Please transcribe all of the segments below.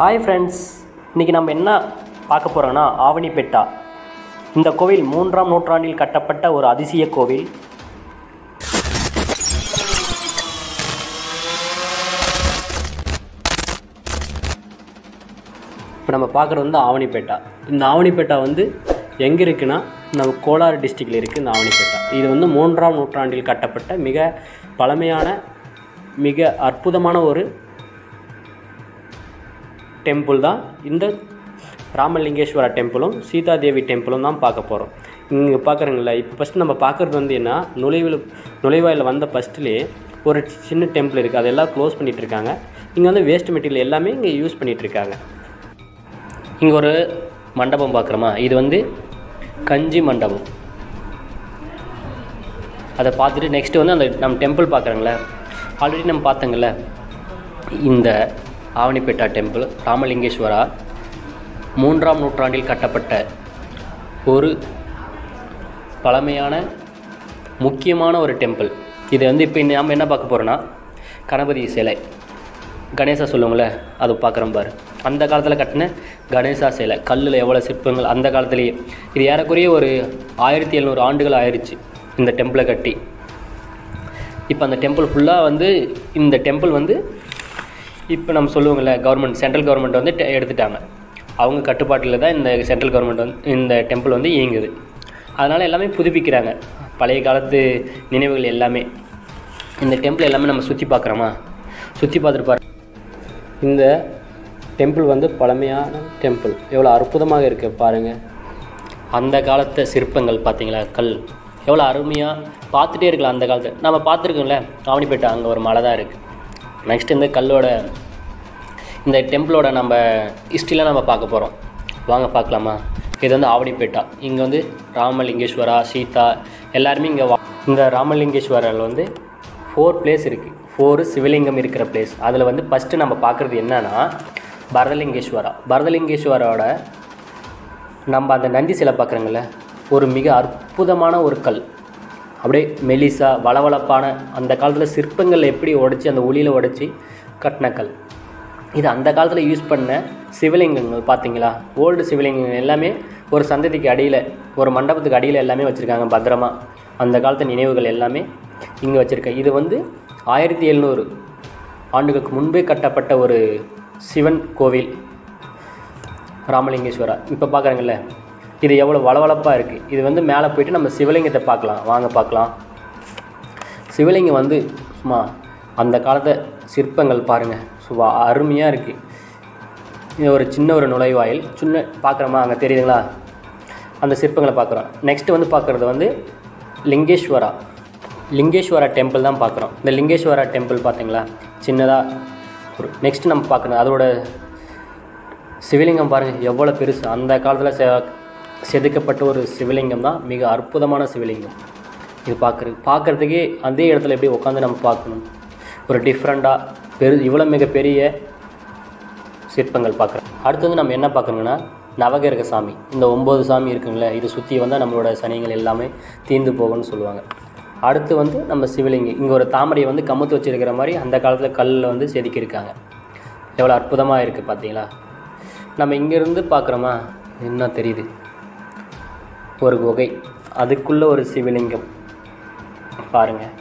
Hi friends இன்றைக்கி நம்ம என்ன பார்க்க போகிறோன்னா ஆவணிப்பேட்டா. இந்த கோவில் மூன்றாம் நூற்றாண்டில் கட்டப்பட்ட ஒரு அதிசய கோவில். இப்போ நம்ம பார்க்குறது வந்து ஆவணிப்பேட்டா. இந்த ஆவணிப்பேட்டா வந்து எங்கே இருக்குன்னா நம்ம கோலார் டிஸ்ட்ரிக்டில் இருக்குது இந்த ஆவணிப்பேட்டா. இது வந்து மூன்றாம் நூற்றாண்டில் கட்டப்பட்ட மிக பழமையான மிக அற்புதமான ஒரு டெம்பிள் தான். இந்த ராமலிங்கேஸ்வரா டெம்பிளும் சீதாதேவி டெம்பிளும் தான் பார்க்க போகிறோம் இங்கே பார்க்குறீங்களா இப்போ ஃபஸ்ட்டு நம்ம பார்க்குறது வந்து என்ன? நுழைவில் நுழைவாயில் வந்த ஃபஸ்ட்லேயே ஒரு சின்ன டெம்பிள் இருக்குது அதெல்லாம் க்ளோஸ் பண்ணிகிட்ருக்காங்க இருக்காங்க. இங்கே வந்து வேஸ்ட் மெட்டீரியல் எல்லாமே இங்கே யூஸ் பண்ணிகிட்ருக்காங்க இருக்காங்க. இங்கே ஒரு மண்டபம் பார்க்குறோமா இது வந்து கஞ்சி மண்டபம். அதை பார்த்துட்டு நெக்ஸ்ட்டு வந்து அந்த நம்ம டெம்பிள் பார்க்குறோங்களே ஆல்ரெடி நம்ம பார்த்தோங்கள்ல இந்த ஆவணிப்பேட்டா டெம்பிள் ராமலிங்கேஸ்வரா மூன்றாம் நூற்றாண்டில் கட்டப்பட்ட ஒரு பழமையான முக்கியமான ஒரு டெம்பிள். இது வந்து இப்போ நம்ம என்ன பார்க்க போகிறோன்னா கணபதி சிலை. கணேசா சொல்லுவோங்களே அது பார்க்குறோம் பாரு. அந்த காலத்தில் கட்டின கணேசா சிலை. கல்லில் எவ்வளோ சிற்பங்கள் அந்த காலத்துலேயே. இது ஏறக்குறைய ஒரு ஆயிரத்தி எழுநூறு ஆண்டுகள் ஆயிடுச்சு இந்த டெம்பிளை கட்டி. இப்போ அந்த டெம்பிள் ஃபுல்லாக வந்து இந்த டெம்பிள் வந்து இப்போ நம்ம சொல்லுவோங்கள்ல கவர்மெண்ட் சென்ட்ரல் கவர்மெண்ட் வந்து எடுத்துட்டாங்க. அவங்க கட்டுப்பாட்டில் தான் இந்த சென்ட்ரல் கவர்மெண்ட் வந்து இந்த டெம்பிள் வந்து இயங்குது. அதனால் எல்லாமே புதுப்பிக்கிறாங்க. பழைய காலத்து நினைவுகள் எல்லாமே. இந்த டெம்பிள் எல்லாமே நம்ம சுற்றி பார்க்குறோமா? சுற்றி பார்த்துட்டு பாரு. இந்த டெம்பிள் வந்து பழமையான டெம்பிள் எவ்வளோ அற்புதமாக இருக்குது பாருங்கள் அந்த காலத்து சிற்பங்கள் பார்த்தீங்களா? கல். எவ்வளோ அருமையாக பார்த்துட்டே இருக்கலாம் அந்த காலத்தில் நம்ம பார்த்துருக்கோம்ல ஆவணிப்பேட்டை அங்கே ஒரு மலை தான் இருக்குது நெக்ஸ்ட் இந்த கல்லோட இந்த டெம்பிளோட நம்ம ஹிஸ்ட்ரிலாம் நம்ம பார்க்க போகிறோம் வாங்க பார்க்கலாமா? இது வந்து ஆவடிப்பேட்டா. இங்கே வந்து ராமலிங்கேஸ்வரா சீதா எல்லாருமே இங்கே வா இந்த ராமலிங்கேஸ்வரில் வந்து ஃபோர் பிளேஸ் இருக்குது ஃபோர் சிவலிங்கம் இருக்கிற பிளேஸ் அதில் வந்து ஃபஸ்ட்டு நம்ம பார்க்குறது என்னன்னா பரதலிங்கேஸ்வரா. பரதலிங்கேஸ்வரோட நம்ம அந்த நந்தி சிலை பார்க்குறோங்கள ஒரு மிக அற்புதமான ஒரு கல். அப்படியே மெலிசா வளவளப்பான அந்த காலத்தில் சிற்பங்கள் எப்படி உடைச்சி அந்த ஒளியில் உடைச்சி கட்டினக்கல் இது அந்த காலத்தில் யூஸ் பண்ண சிவலிங்கங்கள் பார்த்தீங்களா ஓல்டு சிவலிங்கங்கள் எல்லாமே ஒரு சந்ததிக்கு அடியில் ஒரு மண்டபத்துக்கு அடியில் எல்லாமே வச்சுருக்காங்க பத்திரமா. அந்த காலத்து நினைவுகள் எல்லாமே இங்கே வச்சுருக்கேன் இது வந்து ஆயிரத்தி எழுநூறு ஆண்டுகளுக்கு முன்பே கட்டப்பட்ட ஒரு சிவன் கோவில் ராமலிங்கேஸ்வரா இப்போ பார்க்குறாங்கல்ல இது எவ்வளோ வளவளப்பாக இருக்குது இது வந்து மேலே போயிட்டு நம்ம சிவலிங்கத்தை பார்க்கலாம். வாங்க பார்க்கலாம். சிவலிங்கம் வந்து சும்மா அந்த காலத்து சிற்பங்கள் பாருங்கள் சும்மா அருமையாக இருக்குது இது ஒரு சின்ன ஒரு நுழைவாயில். சின்ன பார்க்குறோமா? அங்கே தெரியுதுங்களா? அந்த சிற்பங்களை பார்க்குறோம். நெக்ஸ்ட் வந்து பார்க்குறது வந்து லிங்கேஸ்வரா. லிங்கேஸ்வரா டெம்பிள் தான் பார்க்குறோம். இந்த லிங்கேஸ்வரா டெம்பிள் பார்த்தீங்களா? சின்னதாக ஒரு நெக்ஸ்ட்டு நம்ம பார்க்கணும். அதோட சிவலிங்கம் பாருங்கள் எவ்வளோ பெருசு. அந்த காலத்தில் செதுக்கப்பட்ட ஒரு சிவலிங்கம் தான். மிக அற்புதமான சிவலிங்கம். இது பார்க்குறது பார்க்குறதுக்கே அதே இடத்துல எப்படி உட்காந்து நம்ம பார்க்கணும். ஒரு டிஃப்ரெண்ட்டாக பெரு இவ்வளோ மிக பெரிய சிற்பங்கள் பார்க்குறோம் அடுத்து வந்து நம்ம என்ன பார்க்கணுங்கன்னா நவகிரக சாமி. இந்த ஒம்பது சாமி இருக்குங்களே இது சுற்றி வந்தால் நம்மளோட சனிகள் எல்லாமே தீர்ந்து போகும்னு சொல்லுவாங்க. அடுத்து வந்து நம்ம சிவலிங்கம். இங்கே ஒரு தாமரையை வந்து கமுத்து வச்சுருக்கிற மாதிரி அந்த காலத்தில் கல்லில் வந்து செதுக்கியிருக்காங்க. எவ்வளோ அற்புதமாக இருக்குது பார்த்தீங்களா? நம்ம இங்கேருந்து பார்க்குறோமா? என்ன தெரியுது? ஒரு குகை. அதுக்குள்ளே ஒரு சிவலிங்கம். பாருங்கள்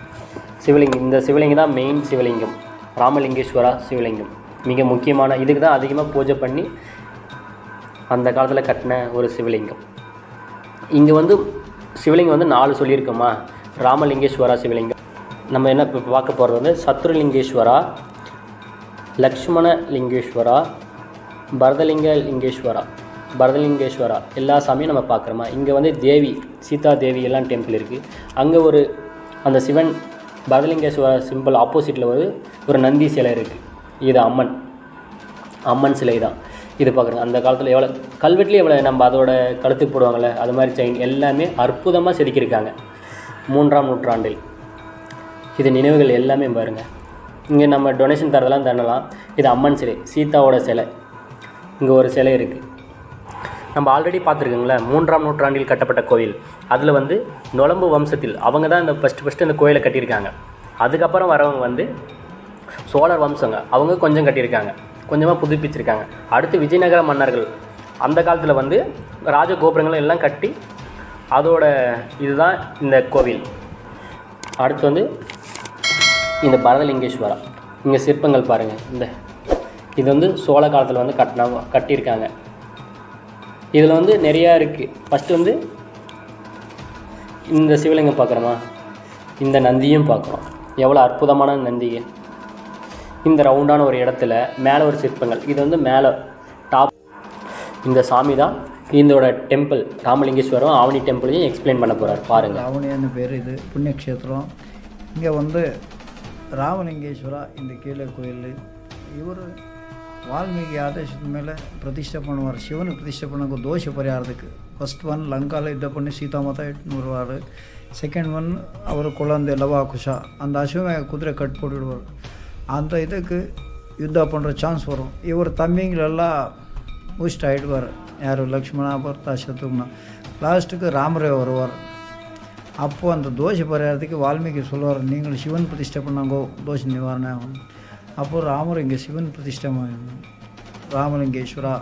சிவலிங்கம் இந்த சிவலிங்கம் தான் மெயின் சிவலிங்கம். ராமலிங்கேஸ்வரா சிவலிங்கம். மிக முக்கியமான இதுக்கு தான் அதிகமாக பூஜை பண்ணி அந்த காலத்தில் கட்டின ஒரு சிவலிங்கம். இங்கே வந்து சிவலிங்கம் வந்து நாலு சொல்லியிருக்கோமா? ராமலிங்கேஸ்வரா சிவலிங்கம். நம்ம என்ன இப்போ பார்க்க போகிறது வந்து சத்ருலிங்கேஸ்வரா லக்ஷ்மண லிங்கேஸ்வரா பரதலிங்க லிங்கேஸ்வரா பரதலிங்கேஸ்வரா எல்லா சாமியும் நம்ம பார்க்குறோமா? இங்கே வந்து தேவி சீதா தேவி எல்லாம் டெம்பிள் இருக்குது அங்கே ஒரு அந்த சிவன் பரதலிங்கேஸ்வர சிம்பிள் ஆப்போசிட்டில் ஒரு ஒரு நந்தி சிலை இருக்குது இது அம்மன். அம்மன் சிலை தான். இது பார்க்குறோங்க அந்த காலத்தில் எவ்வளோ கல்வெட்டுலேயே எவ்வளோ நம்ம அதோட கழுத்துக்கு போடுவாங்கள்ல அது மாதிரி செயின் எல்லாமே அற்புதமாக செதுக்கியிருக்காங்க. மூன்றாம் நூற்றாண்டில். இது நினைவுகள் எல்லாமே பாருங்கள் இங்கே நம்ம டொனேஷன் தரதெல்லாம் தரலாம். இது அம்மன் சிலை சீதாவோட சிலை. இங்கே ஒரு சிலை இருக்குது நம்ம ஆல்ரெடி பார்த்துருக்கோங்களே? மூன்றாம் நூற்றாண்டில் கட்டப்பட்ட கோயில் அதில் வந்து நொலம்பு வம்சத்தில் அவங்க தான் இந்த ஃபஸ்ட்டு ஃபஸ்ட்டு இந்த கோயிலை கட்டியிருக்காங்க. அதுக்கப்புறம் வரவங்க வந்து சோழர் வம்சங்க. அவங்க கொஞ்சம் கட்டியிருக்காங்க. கொஞ்சமாக புதுப்பிச்சிருக்காங்க. அடுத்து விஜயநகர மன்னர்கள். அந்த காலத்தில் வந்து ராஜகோபுரங்கள் எல்லாம் கட்டி அதோட இதுதான் இந்த கோவில். அடுத்து வந்து இந்த பரதலிங்கேஸ்வரா இங்கே சிற்பங்கள் பாருங்கள் இந்த இது வந்து சோழ காலத்தில் வந்து கட்டினா கட்டியிருக்காங்க. இதில் வந்து நிறையா இருக்குது ஃபஸ்ட்டு வந்து இந்த சிவலிங்கம் பார்க்குறோமா? இந்த நந்தியும் பார்க்குறோம். எவ்வளோ அற்புதமான நந்திகள் இந்த ரவுண்டான ஒரு இடத்துல மேலே ஒரு சிற்பங்கள். இது வந்து மேலே டாப் இந்த சாமி தான் இதோட டெம்பிள் ராமலிங்கேஸ்வரம் ஆவணி டெம்பிளையும் எக்ஸ்பிளைன் பண்ண போகிறார் பாருங்கள் ஆவணியான பேர் இது. புண்ணியக்ஷேத்திரம். இங்கே வந்து ராமலிங்கேஸ்வரா இந்த கீழே கோயில். இவர் வால்மீகி ஆதேசத்து ಮೇಲೆ ಪ್ರತಿಷ್ಠೆ பண்ணுவார் ಶಿವನ ಪ್ರತಿಷ್ಠೆ பண்ணக்கு ದೋಷ ಪರಿಹಾರದಕ್ಕೆ ಫಸ್ಟ್ ಒನ್ ಲಂಕಾಲ ಯುದ್ಧ பண்ணி சீதாமாதா எட்டுன்னு வருவார் செகண்ட் ஒன் அவர் குழந்தை லவாகுஷா அந்த அசுவ குதிரை கட் போட்டுடுவார் அந்த இதுக்கு யுத்த பண்ணுற சான்ஸ் வரும் இவர் தம்பிங்களெல்லாம் முடிச்சுட்டு ஆகிடுவார் யார் லக்ஷ்மணா பர்த்தா சத்ருக்னா லாஸ்ட்டுக்கு ராமரே வருவார் அப்போ அந்த தோஷ பரிகாரத்துக்கு வால்மீகி சொல்லுவார் நீங்கள் சிவன் பிரதிஷ்டை பண்ணாங்கோ தோஷ நிவாரணம் ஆகும் அப்போ ராமர் இங்கே சிவன் பிரதிஷ்டமாக ராமலிங்கேஸ்வரா.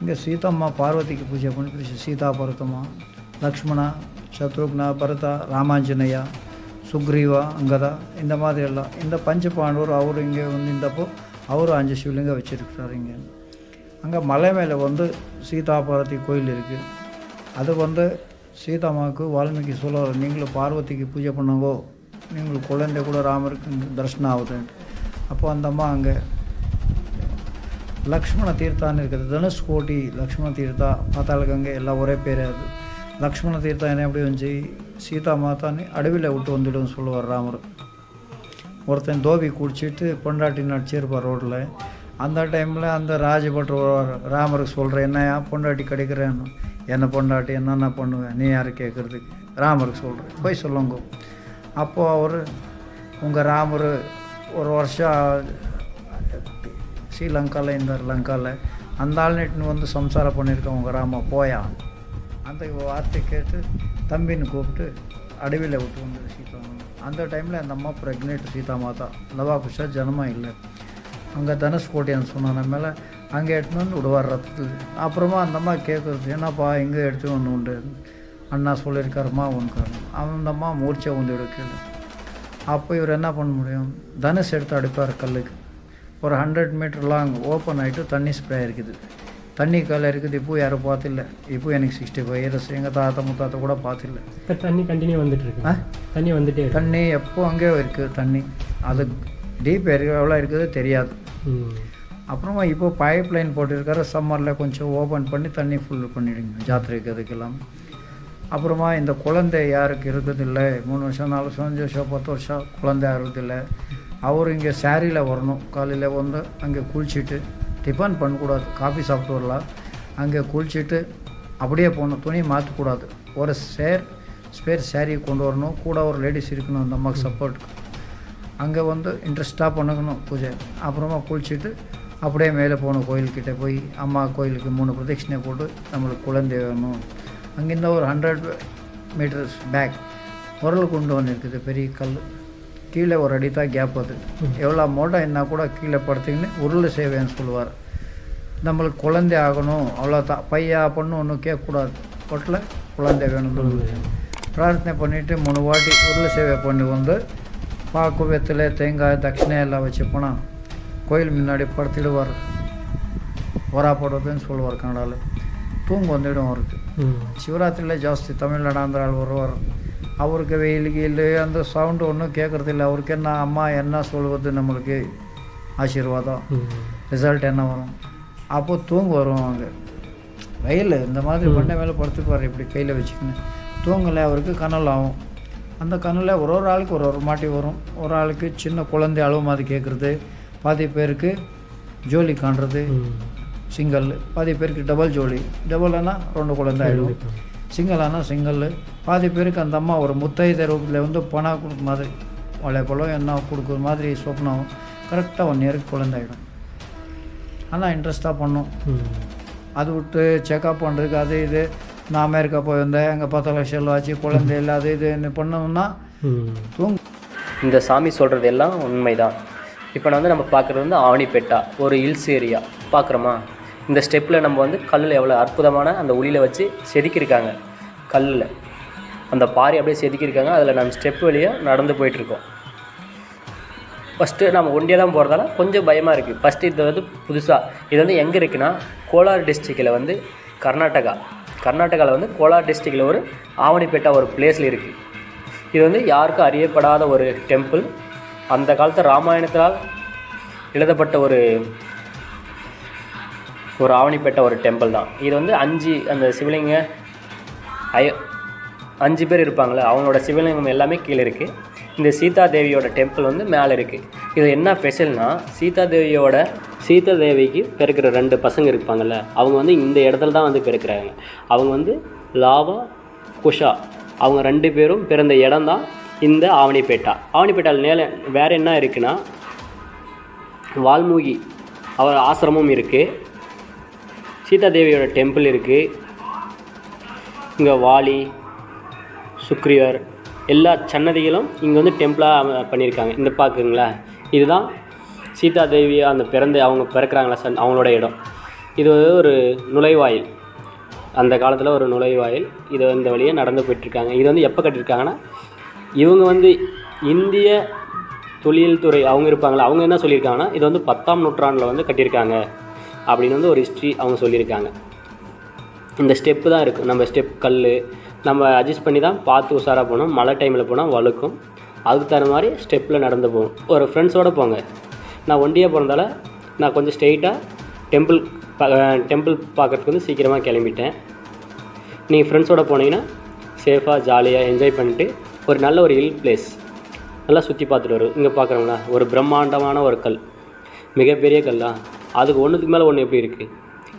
இங்கே சீதம்மா பார்வதிக்கு பூஜை பண்ணி சீதா பருத்தம்மா லக்ஷ்மணா சத்ருக்னா பரதா ராமாஞ்சனையா சுக்ரீவா அங்கதா இந்த மாதிரி எல்லாம். இந்த பஞ்ச பாண்டவர் அவர் இங்கே வந்திருந்தப்போ அவரும் அஞ்சு சிவலிங்கம் வச்சுருக்கிறார் இங்கே. அங்கே மலை மேலே வந்து சீதா பார்வதி கோயில் இருக்குது அது வந்து சீதாமாவுக்கு வால்மீகி சொல்லுவார் நீங்களும் பார்வதிக்கு பூஜை பண்ணுங்கோ. நீங்கள் குழந்தை கூட ராமருக்கு தர்ஷனம் ஆகுதுன்ட்டு. அப்போது அந்த அம்மா அங்கே லக்ஷ்மண தீர்த்தான்னு இருக்குது. தனுஷ்கோடி லக்ஷ்மண தீர்த்தா பாத்தாளகங்கை எல்லாம் ஒரே பேர் அது. லக்ஷ்மண தீர்த்தா என்ன எப்படி வந்துச்சு? சீதா மாதான்னு அடவியில் விட்டு வந்துடும் சொல்லுவார் ராமர். ஒருத்தன் தோபி குடிச்சிட்டு பொண்டாட்டி நடிச்சிருப்பார் ரோட்டில் அந்த டைமில் அந்த ராஜபட்ரு ராமருக்கு சொல்கிறேன் என்னையா பொண்டாட்டி கிடைக்கிறேன்னு. என்ன பொண்டாட்டி என்னென்ன பண்ணுவேன் நீ யார் கேட்குறதுக்கு ராமருக்கு சொல்கிறேன் போய் சொல்லுங்க. அப்போது அவர் உங்கள் ராமர் ஒரு வருஷம் ஸ்ரீலங்காவில் இருந்தார் லங்காவில் அந்த ஆள் நெட்டுன்னு வந்து சம்சாரம் பண்ணியிருக்கேன் உங்கள் ராமா போயா? அந்த வார்த்தை கேட்டு தம்பின்னு கூப்பிட்டு அடவியில் விட்டு வந்தது சீதா அந்த டைமில் அந்த அம்மா ப்ரெக்னென்ட் சீதா மாதா லவாகுஷா ஜனமாக இல்லை. அங்கே தனுஷ்கோட்டியான்னு சொன்னான மேலே. அங்கே எடுத்துன்னு வந்து விடுவார் ரத்தத்தில். அப்புறமா அந்த அம்மா கேட்குறது என்னப்பா எங்கே எடுத்து ஒன்று உண்டு? அண்ணா சொல்லியிருக்காருமா உனக்காரு அந்த அம்மா மூர்ச்சை வந்து எடுக்கிறது அப்போ இவர் என்ன பண்ண முடியும்? தனுஷ் எடுத்து அடிப்பார் கல்லுக்கு. ஒரு ஹண்ட்ரட் மீட்டர் லாங் ஓப்பன் ஆகிட்டு தண்ணி ஸ்ப்ரே இருக்குது. தண்ணி கால இருக்குது இப்போ யாரும் பார்த்தில்ல. இப்போ எனக்கு சிக்ஸ்டி ஃபைவ் இயர்ஸ் எங்கள் தாத்தா முத்தாத்தா கூட பார்த்தில்ல. இப்போ தண்ணி கண்டினியூ வந்துட்டு இருக்கு? தண்ணி வந்துட்டே தண்ணி எப்போ அங்கேயோ இருக்குது தண்ணி? அது டீப் எவ்வளோ இருக்குது தெரியாது. அப்புறமா இப்போ பைப் லைன் போட்டிருக்காரு சம்மரில் கொஞ்சம் ஓப்பன் பண்ணி தண்ணி ஃபுல் பண்ணிடுங்க. ஜாத்திரைக்கு அதுக்கெல்லாம். அப்புறமா இந்த குழந்தை யாருக்கு இருக்குதில்ல மூணு வருஷம் நாலு வருஷம் அஞ்சு வருஷம் பத்து வருஷம் குழந்தை இருக்கிறதில்ல அவர் இங்கே சாரியில் வரணும். காலையில் வந்து அங்கே குளிச்சுட்டு டிஃபன் பண்ணக்கூடாது. காஃபி சாப்பிட்டு வரலாம். அங்கே குளிச்சுட்டு அப்படியே போகணும். துணி மாற்றக்கூடாது. ஒரு சேர் ஸ்பேர் saree கொண்டு வரணும். கூட ஒரு லேடிஸ் இருக்கணும் அந்த அம்மாவுக்கு சப்போர்ட்டுக்கு அங்கே வந்து இன்ட்ரெஸ்ட்டாக பண்ணணும் பூஜை. அப்புறமா குளிச்சுட்டு அப்படியே மேலே போகணும் கோயில்கிட்ட போய். அம்மா கோயிலுக்கு மூணு பிரதட்சிணை போட்டு நம்மளுக்கு குழந்தை வேணும். அங்கேருந்து ஒரு ஹண்ட்ரட் மீட்டர்ஸ் பேக் உரல் கொண்டு வந்துருக்குது. பெரிய கல். கீழே ஒரு அடி தான் கேப் அது. எவ்வளோ மோட்டா என்ன கூட கீழே படுத்திங்கன்னு உருள் சேவைன்னு சொல்லுவார். நம்மளுக்கு குழந்தை ஆகணும் அவ்வளோதான். பையா பொண்ணு ஒன்றும் கேட்கக்கூடாது. பொட்டில் குழந்தை வேணும் பிரார்த்தனை பண்ணிவிட்டு மூணு வாட்டி உருள் சேவை பண்ணி வந்து பாக்கு வெத்தலை தேங்காய் தட்சிணை எல்லாம் வச்சு போனால் கோயில் முன்னாடி படுத்திடுவார். வரா போடுறதுன்னு சொல்லுவார் கன்னடாவில் தூங்க வந்துடும் அவருக்கு. சிவராத்திரியில் ஜாஸ்தி. தமிழ்நாடு ஆந்திர ஆள் வருவார். அவருக்கு வெயில் கீழ் அந்த சவுண்டு ஒன்றும் கேட்குறதில்ல அவருக்கு என்ன அம்மா என்ன சொல்வது நம்மளுக்கு ஆசீர்வாதம். ரிசல்ட் என்ன வரும்? அப்போ தூங்க வரும் அங்கே. வெயில் இந்த மாதிரி பண்ண மேலே படுத்துக்குவார் இப்படி கையில் வச்சுக்கின்னு. தூங்கலை அவருக்கு கனல் ஆகும். அந்த கனலில் ஒரு ஒரு ஆளுக்கு ஒரு ஒரு மாட்டி வரும். ஒரு ஆளுக்கு சின்ன குழந்தை அளவு மாதிரி கேட்குறது பாதி பேருக்கு ஜோலி காண்றது. சிங்கிள் பாதி பேருக்கு டபுள் ஜோடி. டபுள்னா ரெண்டு குழந்தை ஆகிடும் சிங்கிளானா சிங்கிள் பாதி பேருக்கு அந்த அம்மா ஒரு முத்தைத ரூபத்தில் வந்து பணம் கொடுக்க மாதிரி வாழைப்பழம் என்ன கொடுக்குற மாதிரி சொப்னம். கரெக்டாக ஒன் இயருக்கு குழந்தை ஆகிடும் ஆனால் இன்ட்ரெஸ்ட்டாக பண்ணும். அது விட்டு செக்அப் பண்ணுறதுக்கு அது இது. நான் அமெரிக்கா போயிருந்தேன். அங்கே பத்து லட்சம் ஆச்சு. குழந்தை இல்லை அது இதுன்னு பண்ணோம்னா ம். தூங்க இந்த சாமி சொல்கிறது எல்லாம் உண்மைதான். இப்போ நான் வந்து நம்ம பார்க்குறது வந்து ஆவணிப்பேட்டா ஒரு ஹில்ஸ் ஏரியா. பார்க்குறோமா? இந்த ஸ்டெப்பில் நம்ம வந்து கல்லில் எவ்வளோ அற்புதமான அந்த உளியில் வச்சு செதுக்கியிருக்காங்க. கல்லில். அந்த பாறை அப்படியே செதுக்கியிருக்காங்க. அதில் நம்ம ஸ்டெப் வழியாக நடந்து போயிட்டுருக்கோம். ஃபஸ்ட்டு நம்ம ஒண்டியாக தான் போகிறதால கொஞ்சம் பயமாக இருக்குது ஃபஸ்ட்டு இது வந்து புதுசாக இது வந்து எங்கே இருக்குன்னா கோலார் டிஸ்ட்ரிக்டில் வந்து கர்நாடகா. கர்நாடகாவில் வந்து கோலார் டிஸ்ட்ரிக்டில் ஒரு ஆவணிப்பேட்டா ஒரு பிளேஸில் இருக்குது இது வந்து யாருக்கும் அறியப்படாத ஒரு டெம்பிள் அந்த காலத்து ராமாயணத்தால் எழுதப்பட்ட ஒரு ஒரு ஆவணிப்பேட்டை ஒரு டெம்பிள் தான். இது வந்து அஞ்சு அந்த சிவலிங்க ஐயோ அஞ்சு பேர் இருப்பாங்களே அவங்களோட சிவலிங்கம் எல்லாமே கீழே இருக்குது இந்த சீதா தேவியோட டெம்பிள் வந்து மேலே இருக்குது இது என்ன ஸ்பெஷல்னால் சீதா தேவியோட சீதா தேவிக்கு பிறக்கிற ரெண்டு பசங்க இருப்பாங்கல்ல அவங்க வந்து இந்த இடத்துல தான் வந்து பிறக்கிறாங்க அவங்க வந்து லாவா குஷா அவங்க ரெண்டு பேரும் பிறந்த இடம் தான் இந்த ஆவணிப்பேட்டா. ஆவணிப்பேட்டாவில் நேர வேறு என்ன இருக்குன்னா வால்மூகி அவர் ஆசிரமம் இருக்குது சீதாதேவியோட டெம்பிள் இருக்குது இங்கே வாலி சுக்ரியர் எல்லா சன்னதிகளும் இங்கே வந்து டெம்பிளாக பண்ணியிருக்காங்க. இந்த பார்க்குங்களா இதுதான் சீதாதேவி அந்த பிறந்த அவங்க பிறக்கிறாங்களா சன் அவங்களோட இடம். இது வந்து ஒரு நுழைவாயில். அந்த காலத்தில் ஒரு நுழைவாயில். இது இந்த வழியாக நடந்து போயிட்டுருக்காங்க. இது வந்து எப்போ கட்டியிருக்காங்கன்னா இவங்க வந்து இந்திய தொழில்துறை அவங்க இருப்பாங்களா அவங்க என்ன சொல்லியிருக்காங்கன்னா இது வந்து பத்தாம் நூற்றாண்டில் வந்து கட்டியிருக்காங்க. அப்படின்னு வந்து ஒரு ஹிஸ்ட்ரி அவங்க சொல்லியிருக்காங்க. இந்த ஸ்டெப்பு தான் இருக்கும் நம்ம ஸ்டெப் கல் நம்ம அட்ஜஸ்ட் பண்ணி தான் பார்த்து உஷாராக போகணும். மழை டைமில் போனால் வழுக்கும். அதுக்கு தகுந்த மாதிரி ஸ்டெப்பில் நடந்து போகும் ஒரு ஃப்ரெண்ட்ஸோடு போங்க. நான் ஒண்டியாக போகிறதால நான் கொஞ்சம் ஸ்ட்ரெயிட்டாக டெம்பிள் டெம்பிள் பார்க்குறதுக்கு வந்து சீக்கிரமாக கிளம்பிட்டேன். நீங்கள் ஃப்ரெண்ட்ஸோடு போனீங்கன்னா சேஃபாக ஜாலியாக என்ஜாய் பண்ணிட்டு ஒரு நல்ல ஒரு ஹில் பிளேஸ் நல்லா சுற்றி பார்த்துட்டு வரும் இங்கே பார்க்குறோங்களா ஒரு பிரம்மாண்டமான ஒரு கல். மிகப்பெரிய கல்லா? அதுக்கு ஒன்றுக்கு மேலே ஒன்று எப்படி இருக்குது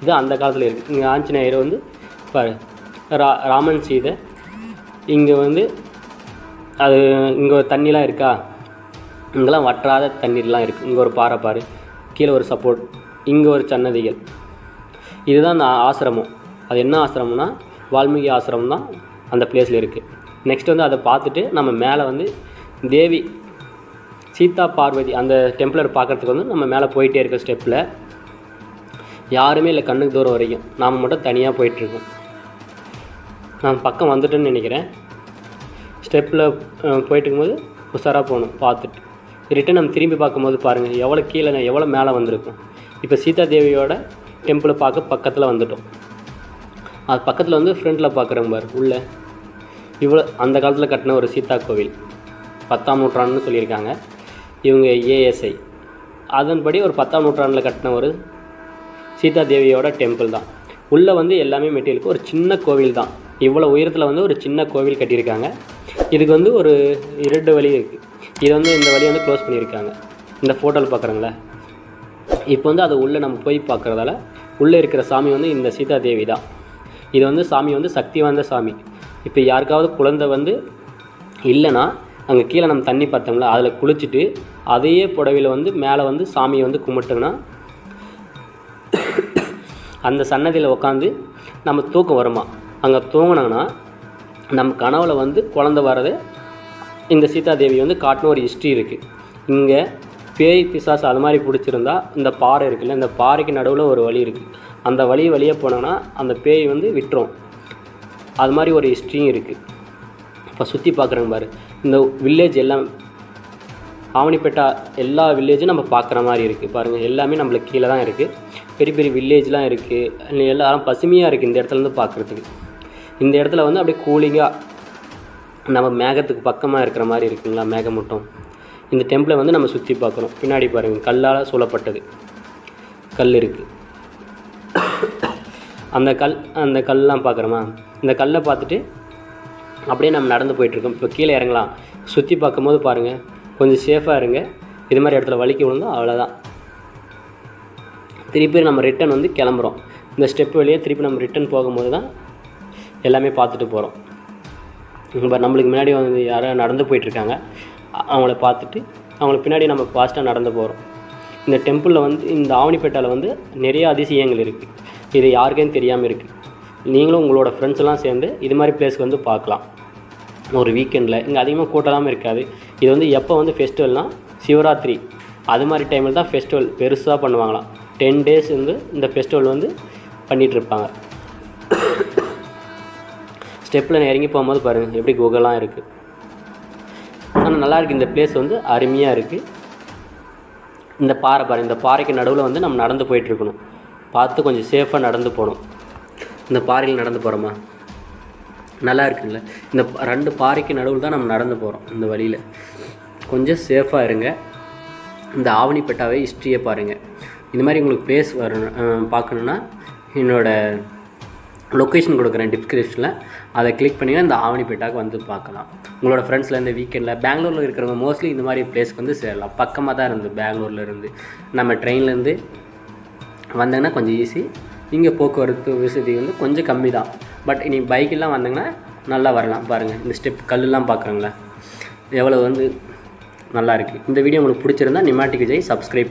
இது அந்த காலத்தில் இருக்குது இங்கே ஆஞ்சநேயர் வந்து பாரு ரா ராமன் சீதை இங்கே வந்து அது இங்கே ஒரு தண்ணிலாம் இருக்கா? இங்கெல்லாம் வற்றாத தண்ணீர்லாம் இருக்குது இங்கே ஒரு பாறை பாரு. கீழே ஒரு சப்போர்ட் இங்கே ஒரு சன்னதிகள். இதுதான் அந்த ஆசிரமம். அது என்ன ஆசிரமம்னா வால்மீகி ஆசிரமம் தான் அந்த பிளேஸில் இருக்குது நெக்ஸ்ட் வந்து அதை பார்த்துட்டு நம்ம மேலே வந்து தேவி சீதா பார்வதி அந்த டெம்பிளர் பார்க்குறதுக்கு வந்து நம்ம மேலே போயிட்டே இருக்க ஸ்டெப்பில் யாருமே இல்லை கண்ணுக்கு தூரம் வரைக்கும். நாம் மட்டும் தனியாக போயிட்டுருக்கோம். நான் பக்கம் வந்துட்டேன்னு நினைக்கிறேன். ஸ்டெப்பில் போயிட்டு இருக்கும்போது உஷாராக போகணும் பார்த்துட்டு. ரிட்டன் நம்ம திரும்பி பார்க்கும்போது பாருங்கள் எவ்வளோ கீழே எவ்வளோ மேலே வந்திருக்கும். இப்போ சீதா தேவியோட டெம்பிளை பார்க்க பக்கத்தில் வந்துட்டோம். அது பக்கத்தில் வந்து ஃப்ரண்ட்டில் பார்க்குறோங்க பாரு உள்ளே. இவ்வளோ அந்த காலத்தில் கட்டின ஒரு சீதா கோவில். பத்தாம் நூற்றாண்டுன்னு சொல்லியிருக்காங்க. இவங்க ஏஎஸ்ஐ அதன்படி ஒரு பத்தாம் நூற்றாண்டில் கட்டின ஒரு சீதா தேவியோட டெம்பிள் தான். உள்ளே வந்து எல்லாமே மெட்டீரியலுக்கு ஒரு சின்ன கோவில் தான். இவ்வளோ உயரத்தில் வந்து ஒரு சின்ன கோவில் கட்டியிருக்காங்க. இதுக்கு வந்து ஒரு இரண்டு வழி இருக்குது இது வந்து இந்த வழி வந்து க்ளோஸ் பண்ணியிருக்காங்க. இந்த ஃபோட்டோவில் பார்க்குறாங்களே இப்போ வந்து அது உள்ளே நம்ம போய் பார்க்குறதால உள்ளே இருக்கிற சாமி வந்து இந்த சீதா தேவி தான். இது வந்து சாமி வந்து சக்தி வாய்ந்த சாமி. இப்போ யாருக்காவது குழந்தை வந்து இல்லைன்னா அங்கே கீழே நம்ம தண்ணி பார்த்தோம்ல அதில் குளிச்சுட்டு அதையே புடவையில் வந்து மேலே வந்து சாமியை வந்து கும்பிட்டோம்னா அந்த சன்னதியில் உட்காந்து நம்ம தூக்கம் வருமா? அங்கே தூங்கினோன்னா நம்ம கனவில் வந்து குழந்தை வர்றது இந்த சீதாதேவி வந்து காட்டின ஒரு ஹிஸ்ட்ரி இருக்குது இங்கே பேய் பிசாசு அது மாதிரி பிடிச்சிருந்தா இந்த பாறை இருக்குல்ல இந்த பாறைக்கு நடுவில் ஒரு வழி இருக்குது அந்த வழி வழியே போனோன்னா அந்த பேய் வந்து விட்டுரும். அது மாதிரி ஒரு ஹிஸ்ட்ரியும் இருக்குது இப்போ சுற்றி பார்க்குறேங்க பாரு இந்த வில்லேஜ் எல்லாம் ஆவணிப்பேட்டா எல்லா வில்லேஜும் நம்ம பார்க்குற மாதிரி இருக்குது பாருங்கள் எல்லாமே நம்மளுக்கு கீழே தான் இருக்குது பெரிய பெரிய வில்லேஜ்லாம் இருக்குது எல்லாம் பசுமையாக இருக்குது இந்த இடத்துலேருந்து பார்க்குறதுக்கு. இந்த இடத்துல வந்து அப்படியே கூலிங்காக நம்ம மேகத்துக்கு பக்கமாக இருக்கிற மாதிரி இருக்குங்களா மேகமூட்டம். இந்த டெம்பிளை வந்து நம்ம சுற்றி பார்க்குறோம். பின்னாடி பாருங்கள் கல்லால் சூழப்பட்டது. கல் இருக்குது அந்த கல் அந்த கல்லாம் பார்க்குறோமா? இந்த கல்லை பார்த்துட்டு அப்படியே நம்ம நடந்து போயிட்டுருக்கோம். இப்போ கீழே இறங்கலாம். சுற்றி பார்க்கும்போது பாருங்கள் கொஞ்சம் சேஃபாக இருங்க. இது மாதிரி இடத்துல வலிக்கு விழுந்தோம் அவ்வளோதான் திருப்பி நம்ம ரிட்டன் வந்து கிளம்புறோம். இந்த ஸ்டெப் வழியே திருப்பி நம்ம ரிட்டன் போகும்போது தான் எல்லாமே பார்த்துட்டு போகிறோம் இப்போ நம்மளுக்கு முன்னாடி வந்து யாரோ நடந்து போயிட்டுருக்காங்க. அவங்கள பார்த்துட்டு அவங்களுக்கு பின்னாடி நம்ம ஃபாஸ்ட்டாக நடந்து போகிறோம் இந்த டெம்பிளில் வந்து இந்த ஆவணிப்பேட்டாவில் வந்து நிறைய அதிசயங்கள் இருக்குது இது யாருக்கேன்னு தெரியாமல் இருக்குது நீங்களும் உங்களோட ஃப்ரெண்ட்ஸ் எல்லாம் சேர்ந்து இது மாதிரி பிளேஸ்க்கு வந்து பார்க்கலாம். ஒரு வீக்கெண்டில் இங்கே அதிகமாக கூட்டலாமல் இருக்காது. இது வந்து எப்போ வந்து ஃபெஸ்டிவல்னால் சிவராத்திரி. அது மாதிரி டைமில் தான் ஃபெஸ்டிவல் பெருசாக பண்ணுவாங்களாம். டென் டேஸ் வந்து இந்த ஃபெஸ்டிவல் வந்து பண்ணிகிட்ருப்பாங்க ஸ்டெப்பில் இறங்கி போகும்போது பாருங்கள் எப்படி குகைலாம் இருக்குது ஆனால் நல்லா இருக்குது இந்த பிளேஸ் வந்து அருமையாக இருக்குது இந்த பாறை பாருங்கள் இந்த பாறைக்கு நடுவில் வந்து நம்ம நடந்து போயிட்டுருக்கணும் பார்த்து கொஞ்சம் சேஃபாக நடந்து போகணும். இந்த பாறையில் நடந்து போகிறோமா நல்லா இருக்குல்ல? இந்த ரெண்டு பாறைக்கு நடுவில் தான் நம்ம நடந்து போகிறோம் இந்த வழியில். கொஞ்சம் சேஃபாக இருங்க. இந்த ஆவணிப்பேட்டாவே ஹிஸ்ட்ரியை பாருங்கள் இந்த மாதிரி உங்களுக்கு பிளேஸ் வரணும் பார்க்கணுன்னா என்னோடய லொக்கேஷன் கொடுக்குறேன் டிஸ்கிரிப்ஷனில் அதை கிளிக் பண்ணிங்கன்னா இந்த ஆவணிப்பேட்டாவுக்கு வந்து பார்க்கலாம். உங்களோட ஃப்ரெண்ட்ஸில் இந்த வீக்கெண்டில் பெங்களூரில் இருக்கிறவங்க மோஸ்ட்லி இந்த மாதிரி பிளேஸ்க்கு வந்து சேரலாம். பக்கமாக தான் இருந்து பெங்களூர்லேருந்து நம்ம ட்ரெயின்லேருந்து வந்தாங்கன்னா கொஞ்சம் ஈஸி இங்கே போக்குவரத்து வசதி வந்து கொஞ்சம் கம்மி தான் பட் இனி பைக்கெல்லாம் வந்தாங்கன்னா நல்லா வரலாம். பாருங்கள் இந்த ஸ்டெப் கல்லுலாம் பார்க்குறாங்களே? எவ்வளோ வந்து நல்லா இருக்குது இந்த வீடியோ உங்களுக்கு பிடிச்சிருந்தா நிமாட்டிக் விஜய் சப்ஸ்கிரைப்